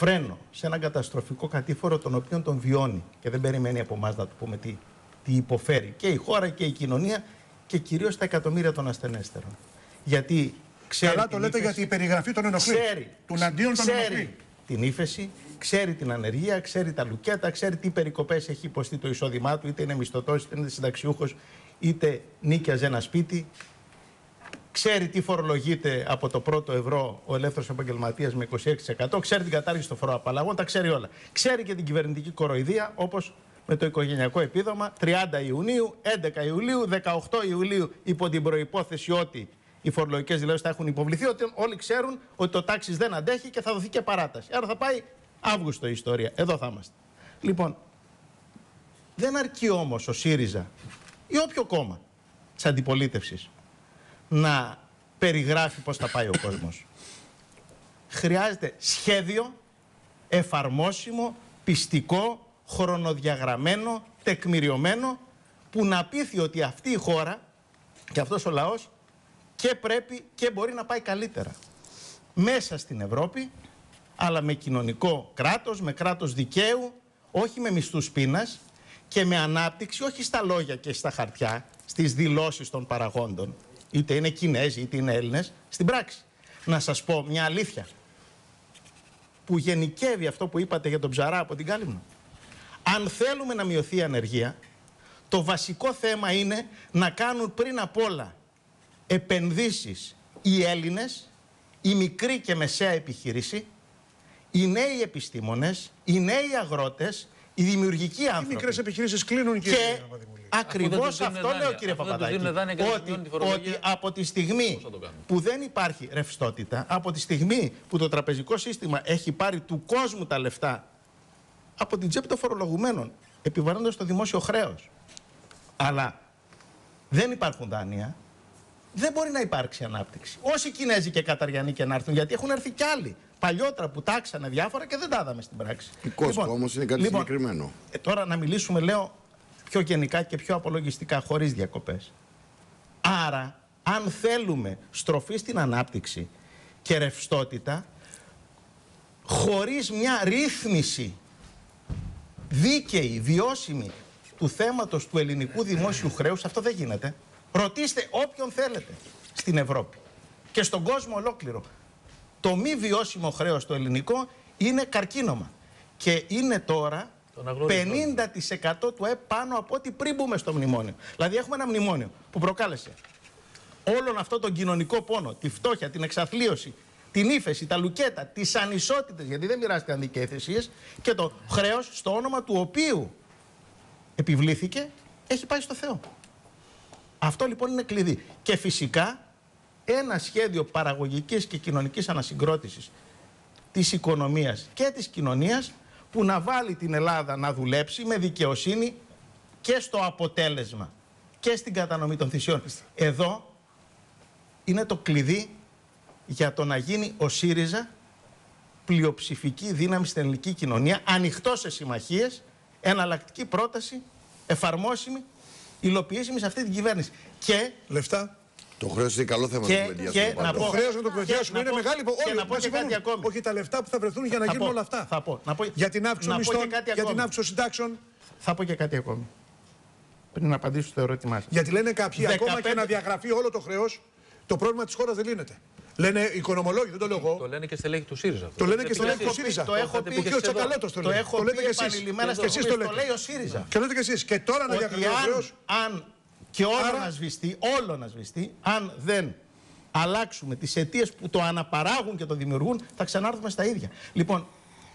φρένο σε έναν καταστροφικό κατήφορο τον οποίο τον βιώνει και δεν περιμένει από εμάς να του πούμε τι, τι υποφέρει και η χώρα και η κοινωνία και κυρίως τα εκατομμύρια των ασθενέστερων. Γιατί ξέρει Καλά το την λέτε ύφεση, γιατί η περιγραφή των ενοχλεί. Ξέρει, Του αντίον των ξέρει ενοχλεί. την ύφεση, ξέρει την ανεργία, ξέρει τα λουκέτα, ξέρει τι περικοπές έχει υποστεί το εισόδημά του, είτε είναι μισθωτός, είτε είναι συνταξιούχος, είτε νίκιαζε ένα σπίτι. Ξέρει τι φορολογείται από το πρώτο ευρώ ο ελεύθερος επαγγελματίας με 26%. Ξέρει την κατάργηση των φοροαπαλλαγών, τα ξέρει όλα. Ξέρει και την κυβερνητική κοροϊδία, όπως με το οικογενειακό επίδομα 30 Ιουνίου, 11 Ιουλίου, 18 Ιουλίου, υπό την προπόθεση ότι οι φορολογικές δηλώσεις θα έχουν υποβληθεί, ότι όλοι ξέρουν ότι το τάξη δεν αντέχει και θα δοθεί και παράταση. Άρα θα πάει Αύγουστο η ιστορία. Εδώ θα είμαστε. Λοιπόν, δεν αρκεί όμως ο ΣΥΡΙΖΑ ή όποιο κόμμα της αντιπολίτευσης να περιγράφει πώς θα πάει ο κόσμος. Χρειάζεται σχέδιο, εφαρμόσιμο, πιστικό, χρονοδιαγραμμένο, τεκμηριωμένο, που να πείθει ότι αυτή η χώρα και αυτός ο λαός και πρέπει και μπορεί να πάει καλύτερα. Μέσα στην Ευρώπη, αλλά με κοινωνικό κράτος, με κράτος δικαίου, όχι με μισθούς πείνας και με ανάπτυξη, όχι στα λόγια και στα χαρτιά, στις δηλώσεις των παραγόντων, είτε είναι Κινέζοι είτε είναι Έλληνες, στην πράξη. Να σας πω μια αλήθεια που γενικεύει αυτό που είπατε για τον Ψαρά από την Κάλυμνο. Αν θέλουμε να μειωθεί η ανεργία, το βασικό θέμα είναι να κάνουν πριν απ' όλα επενδύσεις οι Έλληνες, η μικρή και μεσαία επιχείρηση, οι νέοι επιστήμονες, οι νέοι αγρότες, οι δημιουργικοί Οι άνθρωποι. μικρές επιχειρήσεις κλείνουν, κύριε Και Παπαδημούλη. ακριβώ Αφού δεν τους δίνουν αυτό δάνεια, λέω, κύριε αφού δεν τους Παπαδάκη. δίνουν δάνεια και δεν Ότι, μειώνουν τη φορολογία, ότι από τη στιγμή πώς θα το κάνουν. που δεν υπάρχει ρευστότητα, από τη στιγμή που το τραπεζικό σύστημα έχει πάρει του κόσμου τα λεφτά από την τσέπη των φορολογουμένων, επιβαρύνοντας το δημόσιο χρέος. Αλλά δεν υπάρχουν δάνεια, δεν μπορεί να υπάρξει ανάπτυξη. Όσοι Κινέζοι και Καταριανοί και να έρθουν, γιατί έχουν έρθει κι άλλοι παλιότερα που τάξανε διάφορα και δεν τα είδαμε στην πράξη. Κόσκο όμως είναι κάτι συγκεκριμένο. ε, τώρα να μιλήσουμε, λέω, πιο γενικά και πιο απολογιστικά, χωρίς διακοπές. Άρα, αν θέλουμε στροφή στην ανάπτυξη και ρευστότητα, χωρίς μια ρύθμιση δίκαιη, βιώσιμη του θέματος του ελληνικού δημόσιου χρέους, αυτό δεν γίνεται. Ρωτήστε όποιον θέλετε στην Ευρώπη και στον κόσμο ολόκληρο. Το μη βιώσιμο χρέος το ελληνικό είναι καρκίνωμα. Και είναι τώρα Το αναγνωρίζω. 50% του ΕΠ πάνω από ό,τι πριν μπούμε στο μνημόνιο. Δηλαδή έχουμε ένα μνημόνιο που προκάλεσε όλον αυτό τον κοινωνικό πόνο, τη φτώχεια, την εξαθλίωση, την ύφεση, τα λουκέτα, τις ανισότητες, γιατί δεν μοιράστηκαν δικαίοι θυσίες, και το χρέος στο όνομα του οποίου επιβλήθηκε έχει πάει στο Θεό. Αυτό λοιπόν είναι κλειδί. Και φυσικά ένα σχέδιο παραγωγικής και κοινωνικής ανασυγκρότησης της οικονομίας και της κοινωνίας που να βάλει την Ελλάδα να δουλέψει με δικαιοσύνη και στο αποτέλεσμα και στην κατανομή των θυσιών. Εδώ είναι το κλειδί για το να γίνει ο ΣΥΡΙΖΑ πλειοψηφική δύναμη στην ελληνική κοινωνία, ανοιχτό σε συμμαχίες, εναλλακτική πρόταση, εφαρμόσιμη, υλοποιήσιμη σε αυτή την κυβέρνηση. Και Λεφτά. Το χρέος είναι καλό θέμα Και- να το και κουβεντιάσουμε. να πάντως. Το πω- χρέος να το και κουβεντιάσουμε να είναι πω- μεγάλη. και Όλοι να πω μας και κάτι συμφωνούν. ακόμη. Όχι τα λεφτά που θα βρεθούν για να Θα γίνουν πω, όλα αυτά. θα πω, να πω- Για την αύξηση των να πω και μισθών, κάτι για την ακόμη. αύξηση των συντάξεων. θα πω και κάτι ακόμη. Πριν να απαντήσω στο ερώτημά σας. Γιατί λένε κάποιοι, 15 ακόμα και να διαγραφεί όλο το χρέος, το πρόβλημα της χώρας δεν λύνεται. Λένε οι οικονομολόγοι, δεν το λέω εγώ. Το λένε και στελέχη του síριζα. αυτό. Το λένε και στο Το λέει έχετε του πει- ΣΥΡΙΖΑ. Το έχω είχατε πει πει Και και ο εσείς εδώ. Τσακαλώτο το Το λέει. έχω Το λέτε πει και εσείς. επανειλημμένα στο Και εσείς το το λέτε. λέει ο ΣΥΡΙΖΑ. Και λέτε και εσείς. Και τώρα να Ότι διαγραφεί το χρέο. αν, αν και όλο Άρα- να σβηστεί, όλο να σβηστεί, αν δεν αλλάξουμε τις αιτίες που το αναπαράγουν και το δημιουργούν, θα ξανάρθουμε στα ίδια. Λοιπόν,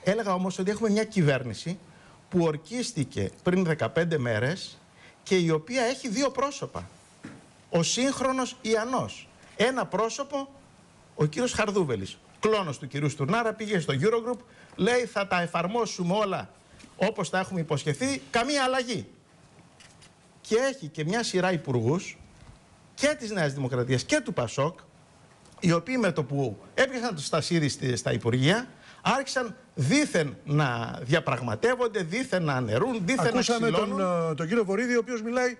έλεγα όμως ότι έχουμε μια κυβέρνηση που ορκίστηκε πριν 15 μέρες και η οποία έχει δύο πρόσωπα. Ο σύγχρονος Ιαννός. Ένα πρόσωπο, ο κύριος Χαρδούβελης, κλόνος του κυρίου Στουρνάρα, πήγε στο Eurogroup, λέει θα τα εφαρμόσουμε όλα όπως τα έχουμε υποσχεθεί, καμία αλλαγή και έχει και μια σειρά υπουργούς και της Νέας Δημοκρατίας και του Πασόκ, οι οποίοι με το που έπιασαν το στασίδι στη- στα Υπουργεία, άρχισαν δήθεν να διαπραγματεύονται, δήθεν να αναιρούν, δήθεν Ακούσαμε να τον, ξυλώνουν. ε, τον κύριο Βορύδη, ο οποίος μιλάει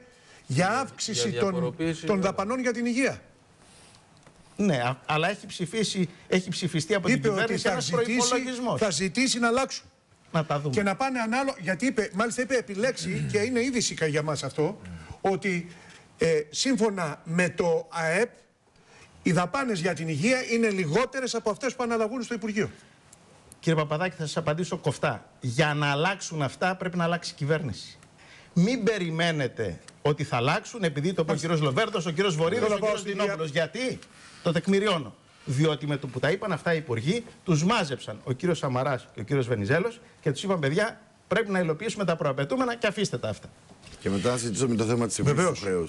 για αύξηση για των, διαφοροποίηση, των βέβαια. δαπανών για την υγεία. Ναι, α- αλλά έχει, ψηφίσει, έχει ψηφιστεί από Είπε την ότι κυβέρνηση θα ένας ζητήσει, προπολογισμό. θα ζητήσει να αλλάξουν. Να τα δούμε. Και να πάνε ανάλογα. Γιατί είπε, μάλιστα είπε επιλέξει και είναι είδηση για μας αυτό, ότι ε, σύμφωνα με το ΑΕΠ οι δαπάνες για την υγεία είναι λιγότερες από αυτές που αναλαγούν στο Υπουργείο. Κύριε Παπαδάκη, θα σας απαντήσω κοφτά. Για να αλλάξουν αυτά πρέπει να αλλάξει η κυβέρνηση. Μην περιμένετε ότι θα αλλάξουν επειδή το είπε ο κύριος Λοβέρδο, ο κύριος Βορύδο, Θέλω ο να πάω κύριο στην Δινόπουλο. Γιατί; Το τεκμηριώνω. Διότι με το που τα είπαν αυτά οι υπουργοί, τους μάζεψαν ο κύριος Σαμαράς και ο κύριος Βενιζέλος και τους είπαν: Παιδιά, πρέπει να υλοποιήσουμε τα προαπαιτούμενα και αφήστε τα αυτά. Και μετά να συζητήσουμε το θέμα της εμπειρία Βεβαίω. του χρέου.